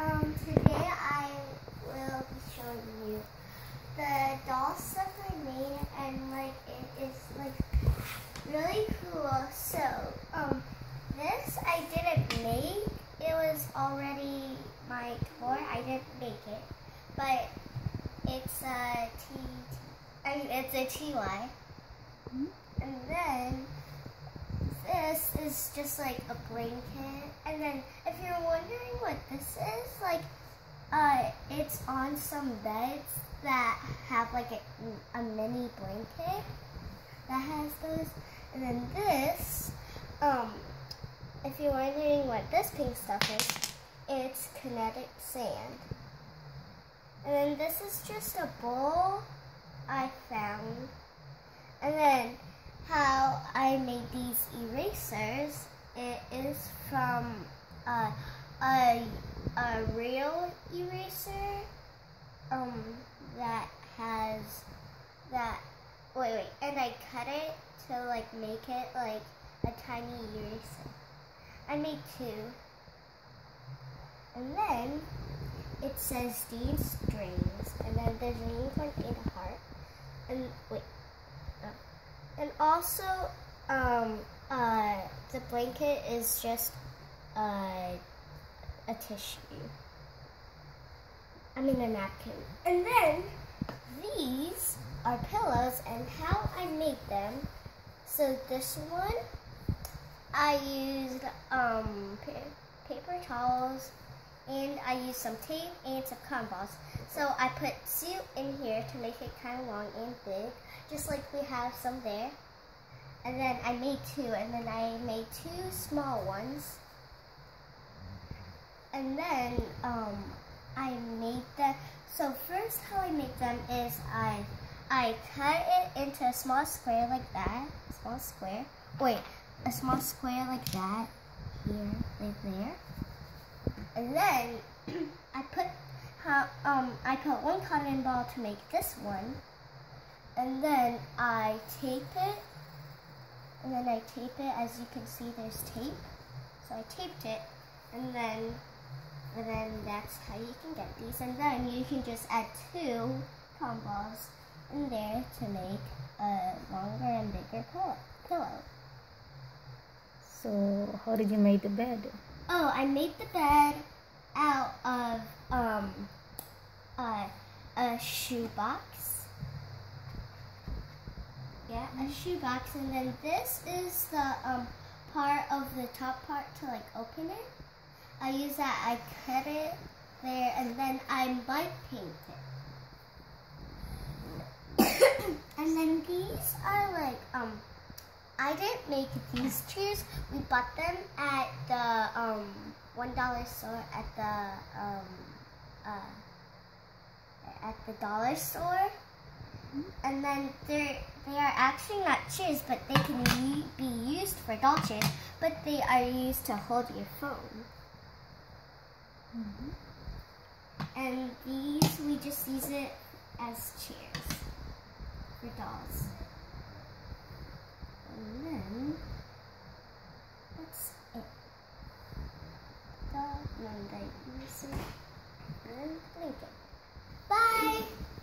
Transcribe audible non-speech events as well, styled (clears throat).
um, today I will be showing you the doll stuff I made and like it is like really cool. So, um, this I didn't make. It was already my toy. I didn't make it, but it's a T. I mean, it's a TY. And then this is just like a blanket. And then if you're wondering what this is, like, uh, it's on some beds that have like a, a mini blanket that has those. And then this, um, if you're wondering what this pink stuff is, it's kinetic sand. And then this is just a bowl I found. And then how I made these erasers, it is from uh, a, a real eraser um, that has that, wait, wait, and I cut it to like make it like a tiny eraser. I made two. And then it says these strings, and then there's a unicorn and a heart. And wait, and also, um, uh, the blanket is just uh, a tissue. I mean a napkin. And then these are pillows and how I made them. So this one, I used um, paper towels and I used some tape and some balls. So I put two in here to make it kind of long and big, just like we have some there. And then I made two, and then I made two small ones. And then um, I made them. so first how I made them is I, I cut it into a small square like that, small square. Wait, a small square like that, here, right there. And then (clears throat) I put um I put one cotton ball to make this one. And then I tape it. And then I tape it as you can see there's tape. So I taped it and then and then that's how you can get these. And then you can just add two cotton balls in there to make a longer and bigger pillow. So how did you make the bed? Oh, I made the bed out of um, uh, a shoebox. Yeah, a shoebox, and then this is the um, part of the top part to like open it. I use that. I cut it there, and then I mud paint it. (coughs) and then these are like um I didn't make these chairs. We bought them at the um, one dollar store at the um, uh, at the dollar store. Mm-hmm. And then they're, they are actually not chairs, but they can be used for doll chairs, but they are used to hold your phone. Mm -hmm. And these, we just use it as chairs for dolls. And then, that's it. Van Dyke Mason, and Lincoln. Bye!